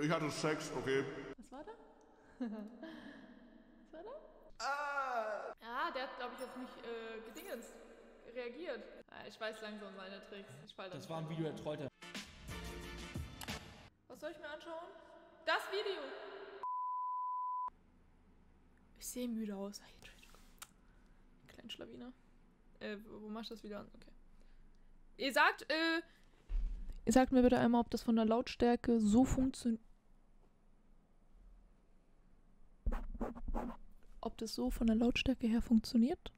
Ich hatte Sex, okay. Was war da? Was war da? Ah! Ah, der hat, glaube ich, auf mich äh, gedingens reagiert. Ah, ich weiß langsam seine Tricks. Ich fall Das war ein Video, der trollte. Was soll ich mir anschauen? Das Video! Ich sehe müde aus. Entschuldigung. Kleinen Schlawiner. Äh, wo machst du das wieder an? Okay. Ihr sagt, äh. Ihr sagt mir bitte einmal, ob das von der Lautstärke so funktioniert. Ob das so von der Lautstärke her funktioniert?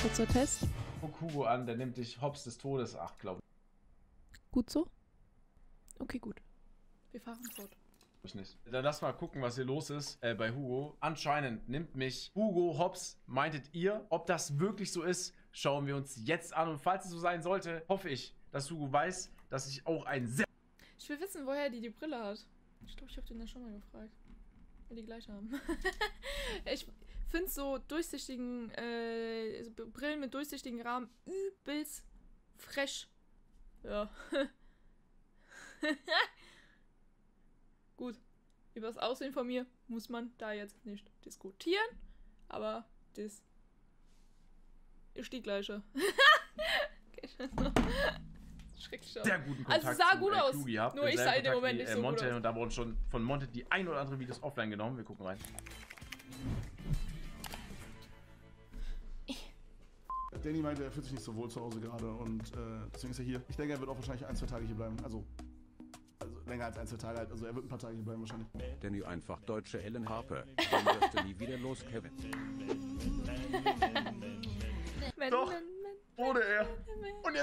Kurzer Test. Guck Hugo an, der nimmt dich hops des Todes, ach, glaube Gut so? Okay, gut. Wir fahren fort. ich nicht. Dann lass mal gucken, was hier los ist äh, bei Hugo. Anscheinend nimmt mich Hugo hops, meintet ihr. Ob das wirklich so ist, schauen wir uns jetzt an. Und falls es so sein sollte, hoffe ich, dass Hugo weiß, dass ich auch ein sehr Ich will wissen, woher die die Brille hat. Ich glaube, ich habe den ja schon mal gefragt. Die gleich haben. ich finde so durchsichtigen, äh, Brillen mit durchsichtigen Rahmen übelst fresh. Ja. Gut. Über das Aussehen von mir muss man da jetzt nicht diskutieren. Aber das ist die gleiche. okay, Schrecklich. sehr guten Also, Kontakt es sah zu, gut äh, aus. Gehabt. Nur ich sah in dem Kontakt Moment wie, nicht äh, so gut Monte aus. und da wurden schon von Monte die ein oder andere Videos offline genommen. Wir gucken rein. Danny meinte, er fühlt sich nicht so wohl zu Hause gerade und äh, deswegen ist er hier. Ich denke, er wird auch wahrscheinlich ein, zwei Tage hier bleiben. Also, also länger als ein, zwei Tage halt. Also er wird ein paar Tage hier bleiben wahrscheinlich. Danny einfach deutsche Ellen Harper. Dann wirst du nie wieder los, Kevin.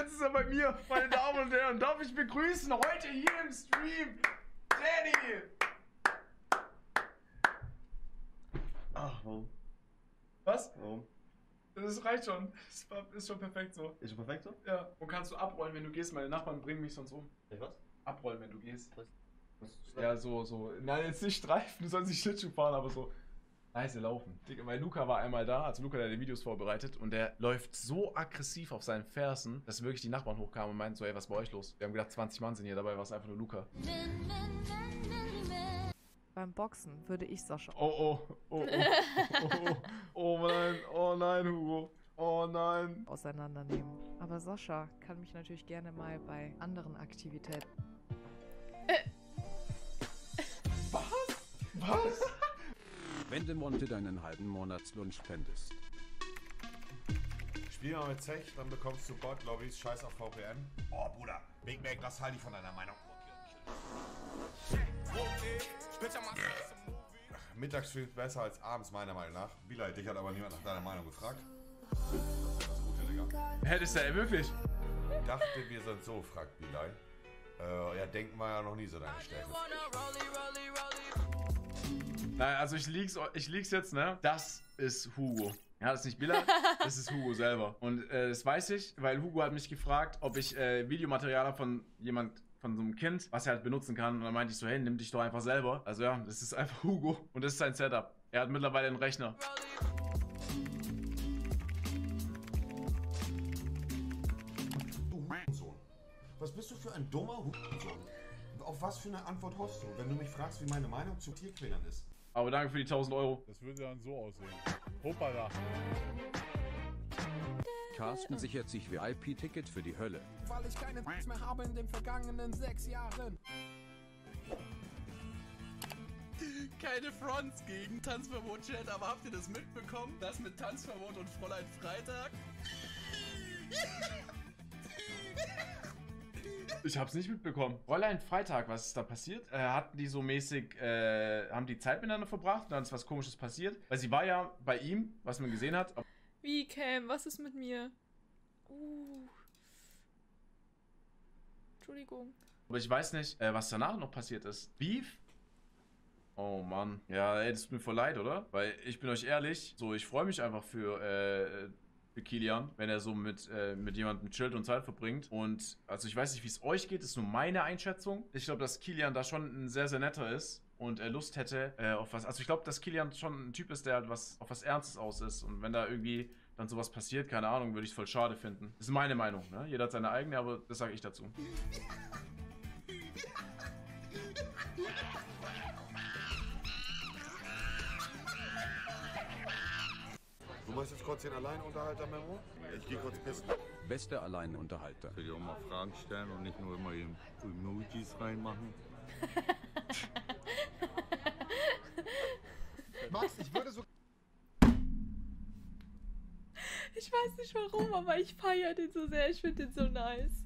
Jetzt ist er bei mir, meine Damen und Herren. Darf ich begrüßen heute hier im Stream Danny. Ach, warum? Was? Warum? Das reicht schon. Das ist schon perfekt so. Ist schon perfekt so? Ja. Und kannst du abrollen, wenn du gehst? Meine Nachbarn bringen mich sonst um. Ich was? Abrollen, wenn du gehst. Was? was Ja, so, so. Nein, jetzt nicht Streifen, du sollst nicht Schlittschuh fahren, aber so. Leise laufen. Digga, weil Luca war einmal da, also Luca, der die Videos vorbereitet, und der läuft so aggressiv auf seinen Fersen, dass wirklich die Nachbarn hochkamen und meinten so, ey, was ist bei euch los? Wir haben gedacht, 20 Mann sind hier, dabei war es einfach nur Luca. Beim Boxen würde ich Sascha. Oh, oh, oh, oh, oh, oh, oh nein, oh nein, Hugo. Oh nein. auseinandernehmen. Aber Sascha kann mich natürlich gerne mal bei anderen Aktivitäten. Was? Wenn du Monte deinen halben Monatslohn spendest. Spiel mal mit Zech, dann bekommst du Bot-Lobbys, scheiß auf VPN. Oh, Bruder, Big Mac, das halte ich von deiner Meinung. Mittagsstream ist besser als abends, meiner Meinung nach. Bilal, dich hat aber niemand nach deiner Meinung gefragt. Hättest du ey, wirklich? Ich dachte, wir sind so, fragt Bilal. Äh, ja, denken war ja noch nie so deine Stärke. Nein, also ich lieg's, ich lieg's jetzt, ne? Das ist Hugo. Ja, das ist nicht Billa, das ist Hugo selber. Und äh, das weiß ich, weil Hugo hat mich gefragt, ob ich äh, Videomaterial habe von jemand, von so einem Kind, was er halt benutzen kann. Und dann meinte ich so, hey, nimm dich doch einfach selber. Also ja, das ist einfach Hugo. Und das ist sein Setup. Er hat mittlerweile einen Rechner. Du Hurensohn. Was bist du für ein dummer Hurensohn? Auf was für eine Antwort hoffst du, wenn du mich fragst, wie meine Meinung zu Tierquälern ist? Aber danke für die 1000 Euro. Das würde dann so aussehen. Hoppala. Carsten sichert sich VIP-Ticket für die Hölle. weil ich keine Sex mehr habe in den vergangenen sechs Jahren. Keine Fronts gegen Tanzverbot-Chat, aber habt ihr das mitbekommen? Das mit Tanzverbot und Fräulein Freitag? Ich hab's nicht mitbekommen. Fräulein Freitag, was ist da passiert? Äh, hatten die so mäßig, äh, haben die Zeit miteinander verbracht und dann ist was komisches passiert? Weil sie war ja bei ihm, was man gesehen hat. Wie, Cam? Was ist mit mir? Uh. Entschuldigung. Aber ich weiß nicht, äh, was danach noch passiert ist. Beef? Oh Mann. Ja, ey, das tut mir voll leid, oder? Weil ich bin euch ehrlich, so, ich freue mich einfach für, äh, für Kilian, wenn er so mit, äh, mit jemandem chillt und Zeit verbringt. Und also ich weiß nicht, wie es euch geht, ist nur meine Einschätzung. Ich glaube, dass Kilian da schon ein sehr, sehr netter ist und er Lust hätte äh, auf was. Also ich glaube, dass Kilian schon ein Typ ist, der halt was auf was Ernstes aus ist. Und wenn da irgendwie dann sowas passiert, keine Ahnung, würde ich es voll schade finden. Das ist meine Meinung, ne? Jeder hat seine eigene, aber das sage ich dazu. machst jetzt kurz den Alleinunterhalter-Memo? Ich gehe kurz pissen. Bester Alleinunterhalter. Ich will dir auch mal Fragen stellen und nicht nur immer Emojis reinmachen. Max, ich würde so. Ich weiß nicht warum, aber ich feiere den so sehr. Ich finde den so nice.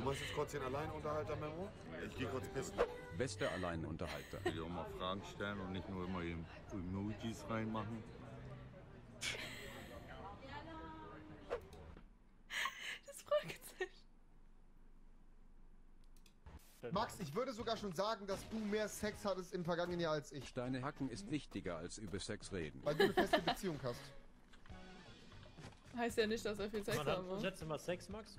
Du machst jetzt kurz den Alleinunterhalter-Memo? Ich gehe kurz pissen. Bester Alleinunterhalter. Ich will dir auch mal Fragen stellen und nicht nur immer eben Emojis reinmachen. Das Fragezeichen. Max, ich würde sogar schon sagen, dass du mehr Sex hattest im vergangenen Jahr als ich. Steine hacken ist wichtiger als über Sex reden. Weil du eine feste Beziehung hast. Heißt ja nicht, dass er viel Sex wir muss. das letzte Mal Sex, Max?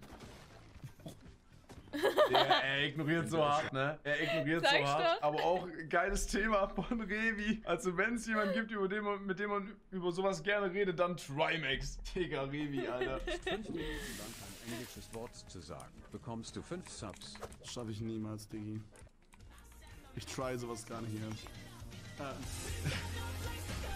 Der, er ignoriert so hart, ne? Er ignoriert Sag so hart. doch. Aber auch ein geiles Thema von Revi. Also, wenn es jemanden gibt, über den man, mit dem man über sowas gerne redet, dann Trimax. Digga, Revi, Alter. Fünf Minuten lang ein englisches Wort zu sagen, bekommst du fünf Subs. Schaffe ich niemals, Diggi. Ich try sowas gar nicht hier.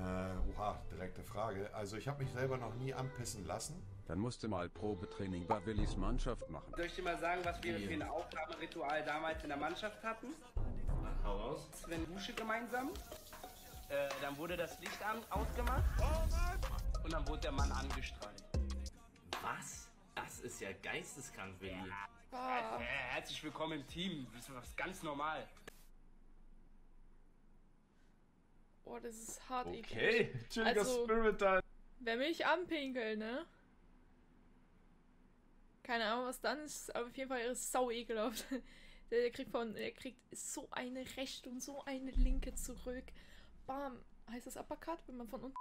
Äh, oha, direkte Frage. Also ich habe mich selber noch nie anpissen lassen. Dann musst du mal Probetraining bei Willis Mannschaft machen. Soll ich dir mal sagen, was wir für ein Aufgabenritual damals in der Mannschaft hatten? Hau raus. Wenn Dusche gemeinsam. Äh, dann wurde das Licht an, ausgemacht. Und dann wurde der Mann angestrahlt. Was? Das ist ja geisteskrank, Willi. Ah. Äh, herzlich willkommen im Team. Das ist was ganz normal. Boah, das ist hart Okay, eklig. chilliger Also- Spirit da. Wer mich anpinkelt, ne? Keine Ahnung, was dann ist, aber auf jeden Fall ist es sau ekelhaft. Der, der kriegt von, der kriegt so eine rechte und so eine linke zurück. Bam. Heißt das Uppercut, wenn man von unten.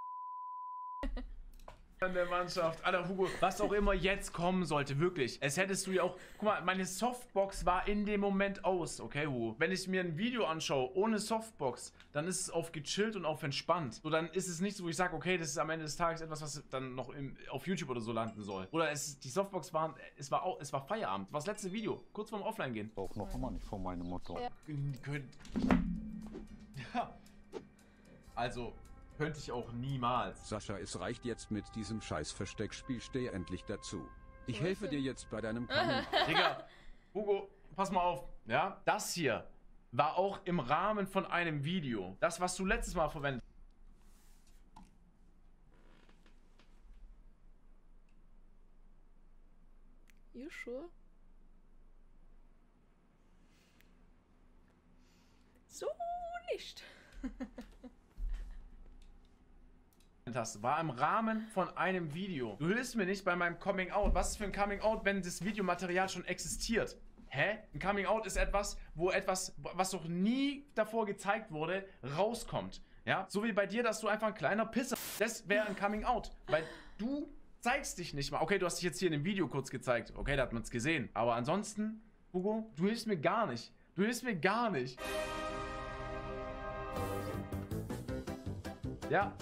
An der Mannschaft. Alter, Hugo, was auch immer jetzt kommen sollte, wirklich. Es hättest du ja auch. Guck mal, meine Softbox war in dem Moment aus, okay, Hugo? Wenn ich mir ein Video anschaue ohne Softbox, dann ist es auf gechillt und auf entspannt. So, dann ist es nicht so, wo ich sage, okay, das ist am Ende des Tages etwas, was dann noch im, auf YouTube oder so landen soll. Oder es, die Softbox war, es war, au- es war Feierabend. War das letzte Video, kurz vorm Offline gehen. Auch noch immer nicht von meiner Mutter. Ja. Also, könnte ich auch niemals. Sascha, es reicht jetzt mit diesem scheiß Versteckspiel, steh endlich dazu. Ich helfe dir jetzt bei deinem Coming. Digga, Hugo, pass mal auf, ja? Das hier war auch im Rahmen von einem Video. Das, was du letztes Mal verwendet You sure? So nicht. hast, war im Rahmen von einem Video. Du hilfst mir nicht bei meinem Coming Out. Was ist für ein Coming Out, wenn das Videomaterial schon existiert? Hä? Ein Coming Out ist etwas, wo etwas, was noch nie davor gezeigt wurde, rauskommt. Ja? So wie bei dir, dass du einfach ein kleiner Pisser. Das wäre ein Coming Out. Weil du zeigst dich nicht mal. Okay, du hast dich jetzt hier in dem Video kurz gezeigt. Okay, da hat man es gesehen. Aber ansonsten, Hugo, du hilfst mir gar nicht. Du hilfst mir gar nicht. Ja.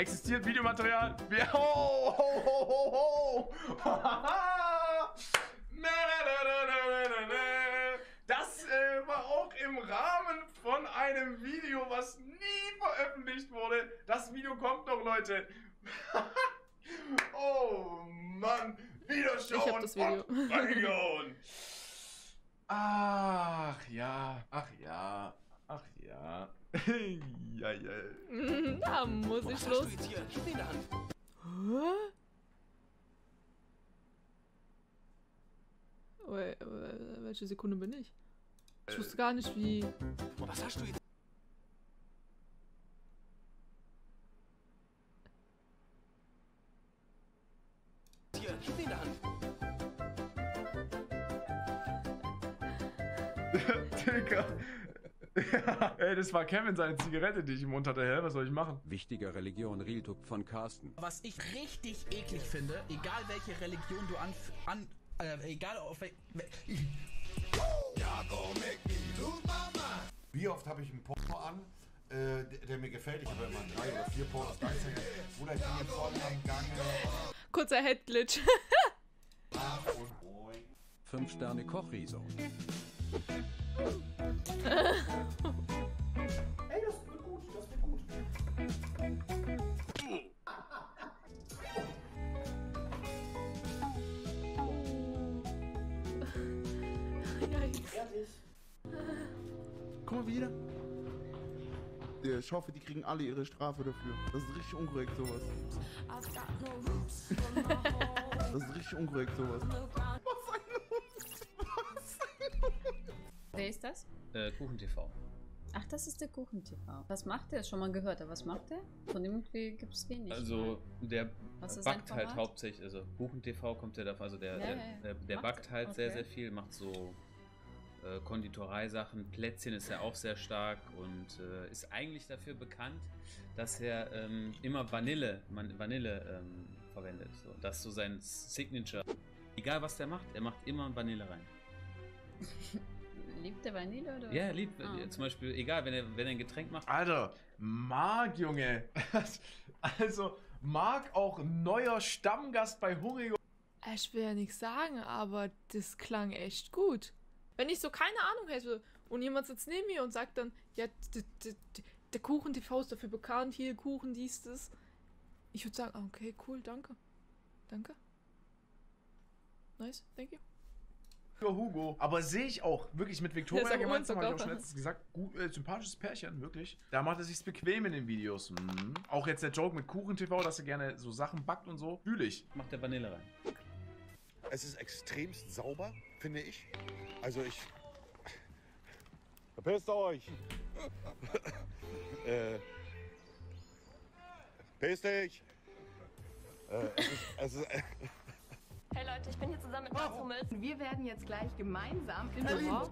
Existiert Videomaterial? Wir. Ho, ho, ho, ho, ho. Na, na, na, na, na, na, na. Das äh, war auch im Rahmen von einem Video, was nie veröffentlicht wurde. Das Video kommt noch, Leute. oh Mann. Wiederschauen. Ich hab das Video. reingehauen. Ach ja. Ach ja. Ach ja. Ja, ja. Da muss ich los. Hä? Wait, äh, welche Sekunde bin ich? Ich wusste gar nicht, wie. Was hast du jetzt? Ja, ey, das war Kevin seine Zigarette, die ich im Mund hatte. Hä, was soll ich machen? Wichtiger Religion Realtalk von Carsten. Was ich richtig eklig finde, egal welche Religion du an, an äh, egal auf wel, wel, Wie oft habe ich einen Porno an, äh, der, der mir gefällt? Ich habe immer drei oder vier Pornos gleichzeitig. Oder ich bin jetzt voll am Gange. Kurzer Headglitch. 5 Sterne Kochriso. Ey, das wird gut, das wird gut. Guck mal wieder. Ja, ich hoffe, die kriegen alle ihre Strafe dafür. Das ist richtig unkorrekt, sowas. Das ist richtig unkorrekt, sowas. Wer ist das? Äh, KuchenTV. Ach, das ist der Kuchen-TV. Was macht der? Schon mal gehört, aber was macht der? Von dem gibt es wenig. Also, der Was backt halt hauptsächlich, also KuchenTV kommt der davon, also der, Ja, der, ja, ja. der, der backt halt sehr, okay. sehr viel, macht so äh, Konditoreisachen, Plätzchen ist er auch sehr stark und äh, ist eigentlich dafür bekannt, dass er ähm, immer Vanille, Man Vanille ähm, verwendet. So, das ist so sein Signature. Egal was der macht, er macht immer Vanille rein. Liebt der Vanille oder? Ja, er liebt Ah, okay. zum Beispiel, egal, wenn er, wenn er ein Getränk macht, Alter, Marc, Junge. Also, Marc auch neuer Stammgast bei Hungrigo. Ich will ja nichts sagen, aber das klang echt gut. Wenn ich so keine Ahnung hätte und jemand sitzt neben mir und sagt dann, ja, der Kuchen TV ist dafür bekannt, hier Kuchen, dies, das. Ich würde sagen, ah, okay, cool, danke. Danke. Nice, thank you. Für Hugo. Aber sehe ich auch wirklich mit Victoria Der gemeinsam, habe ich auch schon letztens gesagt, gut, äh, sympathisches Pärchen, wirklich. Da macht er sich's bequem in den Videos. Mhm. Auch jetzt der Joke mit Kuchen TV, dass er gerne so Sachen backt und so. Fühle ich. macht er Vanille rein. Es ist extremst sauber, finde ich. Also ich. Verpisst euch! äh. Verpiss dich! Äh, es ist. Es ist äh, Hey Leute, ich bin hier zusammen mit Mats Hummels. Wir werden jetzt gleich gemeinsam in Oha.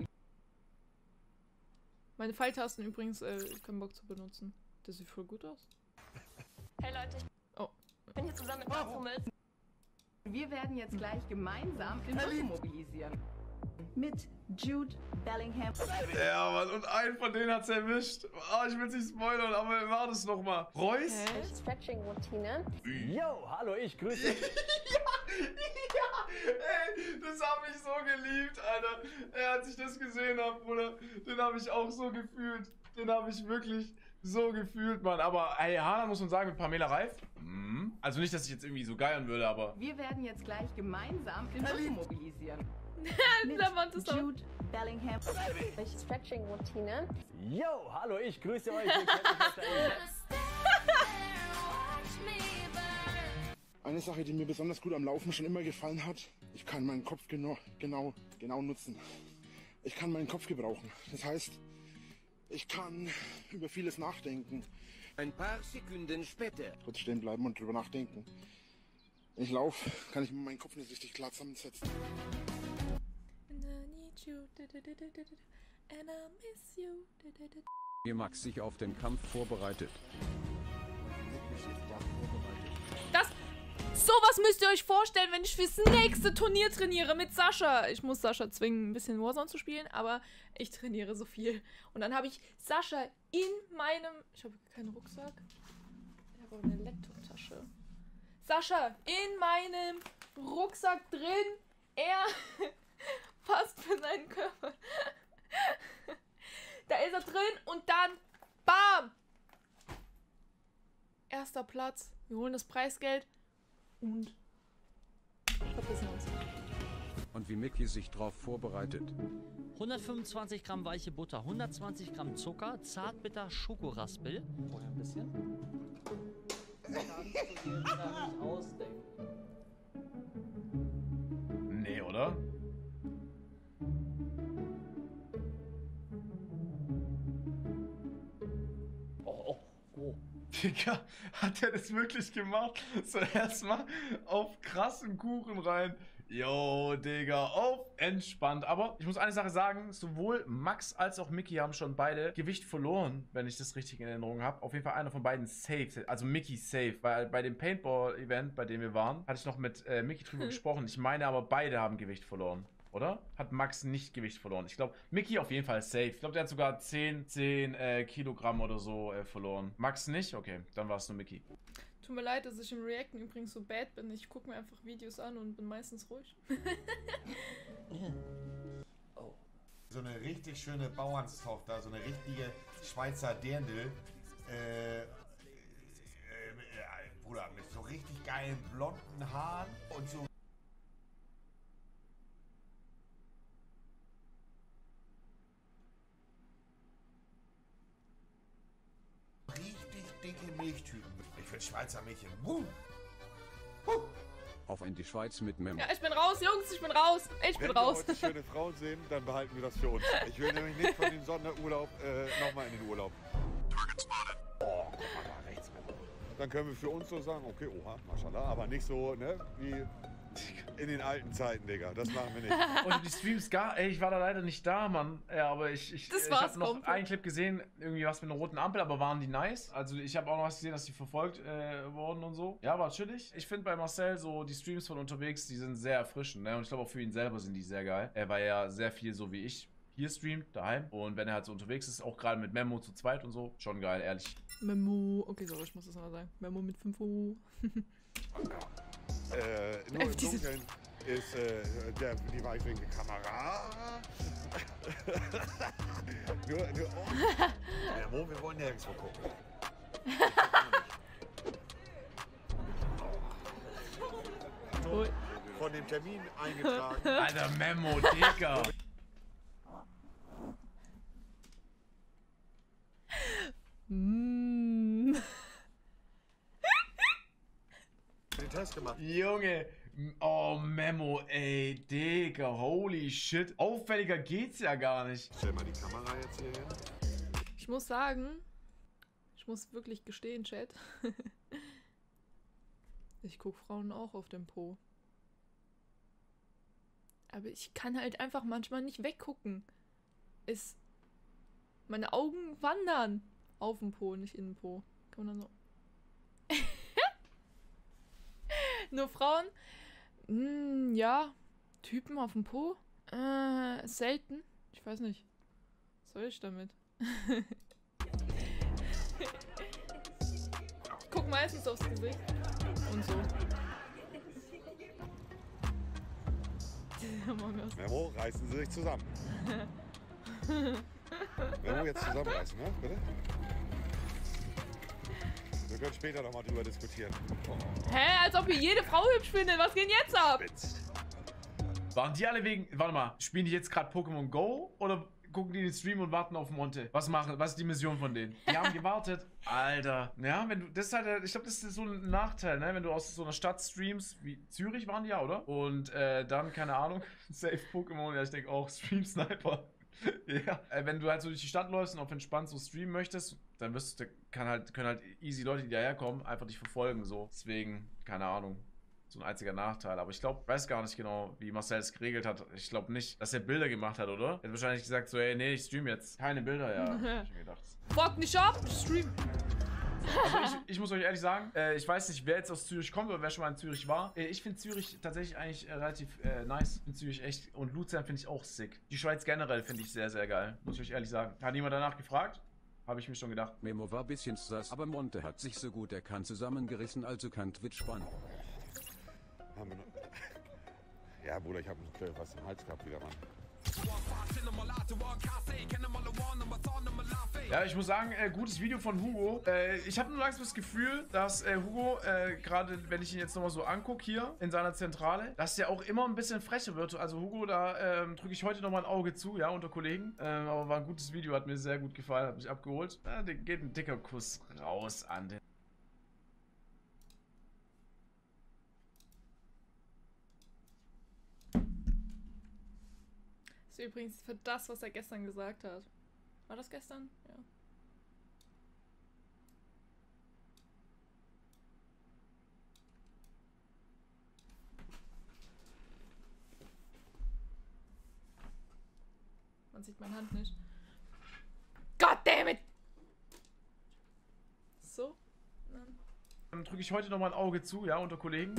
Meine Pfeiltasten übrigens, äh, keinen Bock zu benutzen. Das sieht voll gut aus. Hey Leute, ich Oh. bin hier zusammen mit Mats Hummels. Wir werden jetzt gleich gemeinsam in mobilisieren. Mit Jude Bellingham. Ja, Mann, und einen von denen hat's erwischt. Ah, ich will's nicht spoilern, aber war das nochmal. Reus? Stretching-Routine. Yo, hallo, ich grüße. ja, ey, das hab ich so geliebt, Alter. Er hat sich das gesehen hat, Bruder. Den habe ich auch so gefühlt. Den habe ich wirklich so gefühlt, Mann. Aber ey, Hana muss man sagen, mit Pamela Reif. Mhm. Also nicht, dass ich jetzt irgendwie so geiern würde, aber. Wir werden jetzt gleich gemeinsam in mobilisieren. Mit. Jude Bellingham. Stretching-Routine. Yo, hallo, ich grüße euch. Eine Sache, die mir besonders gut am Laufen schon immer gefallen hat, ich kann meinen Kopf genau, genau, genau nutzen. Ich kann meinen Kopf gebrauchen. Das heißt, ich kann über vieles nachdenken. Ein paar Sekunden später. Kurz stehen bleiben und drüber nachdenken. Wenn ich laufe, kann ich meinen Kopf nicht richtig klar zusammensetzen. Wie Max sich auf den Kampf vorbereitet. Das. Sowas müsst ihr euch vorstellen, wenn ich fürs nächste Turnier trainiere mit Sascha. Ich muss Sascha zwingen, ein bisschen Warzone zu spielen, aber ich trainiere so viel. Und dann habe ich Sascha in meinem. Ich habe keinen Rucksack. Ich habe aber eine Laptop-Tasche. Sascha in meinem Rucksack drin. Er passt für seinen Körper. da ist er drin und dann BAM! Erster Platz. Wir holen das Preisgeld und verpissen uns. Und wie Mickey sich drauf vorbereitet. 125 Gramm weiche Butter, 120 Gramm Zucker, zartbitter Schokoraspel. Vorher ein bisschen. Kannst du dir wieder nicht ausdenken. Nee, oder? Digga, hat er das wirklich gemacht? So erstmal auf krassen Kuchen rein. Yo, Digga, auf entspannt. Aber ich muss eine Sache sagen: sowohl Max als auch Mickey haben schon beide Gewicht verloren, wenn ich das richtig in Erinnerung habe. Auf jeden Fall einer von beiden safe. Also Mickey safe. Weil bei dem Paintball-Event, bei dem wir waren, hatte ich noch mit äh, Mickey drüber gesprochen. Ich meine aber, beide haben Gewicht verloren. Oder? Hat Max nicht Gewicht verloren. Ich glaube, Mickey auf jeden Fall safe. Ich glaube, der hat sogar 10, 10 äh, Kilogramm oder so äh, verloren. Max nicht? Okay, dann war es nur Mickey. Tut mir leid, dass ich im Reacten übrigens so bad bin. Ich gucke mir einfach Videos an und bin meistens ruhig. So eine richtig schöne Bauernstochter, so eine richtige Schweizer Dirndl. Äh, äh, äh, Bruder, mit so richtig geilen blonden Haaren und so. Milchtypen. Ich will Schweizer Mädchen. Wuh. Auf in die Schweiz mit Mem. Ja, ich bin raus, Jungs, ich bin raus. Ich bin Wenn raus. wir heute schöne Frauen sehen, dann behalten wir das für uns. Ich will nämlich nicht von dem Sonderurlaub äh, nochmal in den Urlaub. Oh, guck mal da rechts. Dann können wir für uns so sagen, okay, oha, mashallah, aber nicht so, ne, wie in den alten Zeiten, Digga. Das machen wir nicht. Und die Streams gar. Ey, ich war da leider nicht da, Mann. Ja, aber ich, ich, Das ich war's habe noch einen Clip gesehen, irgendwie was mit einer roten Ampel, aber waren die nice. Also ich habe auch noch was gesehen, dass die verfolgt äh, wurden und so. Ja, war chillig. Ich finde bei Marcel so die Streams von unterwegs, die sind sehr erfrischend, ne? Und ich glaube auch für ihn selber sind die sehr geil. Er war ja sehr viel so wie ich hier streamt, daheim. Und wenn er halt so unterwegs ist, auch gerade mit Memo zu zweit und so, schon geil, ehrlich. Memo. Okay, so, ich muss das mal sagen. Memo mit 5 U. Äh, nur Äh, im Dunkeln ist äh, der, die weißwinke Kamera. nur, nur, oh. ja, wo, wir wollen nirgendwo gucken. Von dem Termin eingetragen. Alter, Memo, Digga. Mm. Test gemacht. Junge, oh Memo, ey, Digga, holy shit. Auffälliger geht's ja gar nicht. Stell mal die Kamera jetzt hier hin. Ich muss sagen, ich muss wirklich gestehen, Chat. ich gucke Frauen auch auf dem Po. Aber ich kann halt einfach manchmal nicht weggucken. Es. Meine Augen wandern auf dem Po, nicht in den Po. Kann man dann so. Nur Frauen? Hm, ja. Typen auf dem Po? Äh, selten. Ich weiß nicht. Was soll ich damit? ich guck meistens aufs Gesicht. Und so. Memo, reißen Sie sich zusammen. Memo, jetzt zusammenreißen, ne? Bitte? Wir können später nochmal drüber diskutieren. Hä? Als ob ihr jede Frau hübsch findet. Was geht denn jetzt ab? Waren die alle wegen. Warte mal, spielen die jetzt gerade Pokémon Go oder gucken die den Stream und warten auf Monte? Was machen? Was ist die Mission von denen? Die haben gewartet. Alter. Ja, wenn du. Das ist halt, ich glaube, das ist so ein Nachteil, ne? Wenn du aus so einer Stadt streamst, wie Zürich waren die ja, oder? Und äh, dann, keine Ahnung, Safe Pokémon, ja, ich denke auch Stream Sniper. ja. Äh, wenn du halt so durch die Stadt läufst und auf entspannt so streamen möchtest, dann wirst du, kann halt, können halt easy Leute, die daherkommen, einfach dich verfolgen. So. Deswegen, keine Ahnung so ein einziger Nachteil. Aber ich glaube, weiß gar nicht genau, wie Marcel es geregelt hat. Ich glaube nicht, dass er Bilder gemacht hat, oder? Er hat wahrscheinlich gesagt so, ey, nee, ich stream jetzt. Keine Bilder, ja. hab ich mir gedacht. Fuck nicht ab! Stream! Also ich, ich muss euch ehrlich sagen, äh, ich weiß nicht, wer jetzt aus Zürich kommt oder wer schon mal in Zürich war. Äh, ich finde Zürich tatsächlich eigentlich äh, relativ äh, nice. Ich finde Zürich echt und Luzern finde ich auch sick. Die Schweiz generell finde ich sehr, sehr geil. Muss ich euch ehrlich sagen. Hat jemand danach gefragt? Habe ich mir schon gedacht. Memo war bisschen sass, aber Monte hat sich so gut erkannt zusammengerissen, also kann Twitch spannen. Haben wir noch. Ja, Bruder, ich habe was im Hals gehabt wieder, Mann. Ja, ich muss sagen, äh, gutes Video von Hugo. Äh, ich habe nur langsam das Gefühl, dass äh, Hugo, äh, gerade wenn ich ihn jetzt nochmal so angucke hier in seiner Zentrale, dass der auch immer ein bisschen frecher wird. Also Hugo, da ähm, drücke ich heute nochmal ein Auge zu, ja, unter Kollegen. Ähm, aber war ein gutes Video, hat mir sehr gut gefallen, hat mich abgeholt. Ja, geht ein dicker Kuss raus an den. Übrigens für das, was er gestern gesagt hat. War das gestern? Ja. Man sieht meine Hand nicht. God damn it! So. Dann- Dann drücke ich heute nochmal ein Auge zu, ja, unter Kollegen.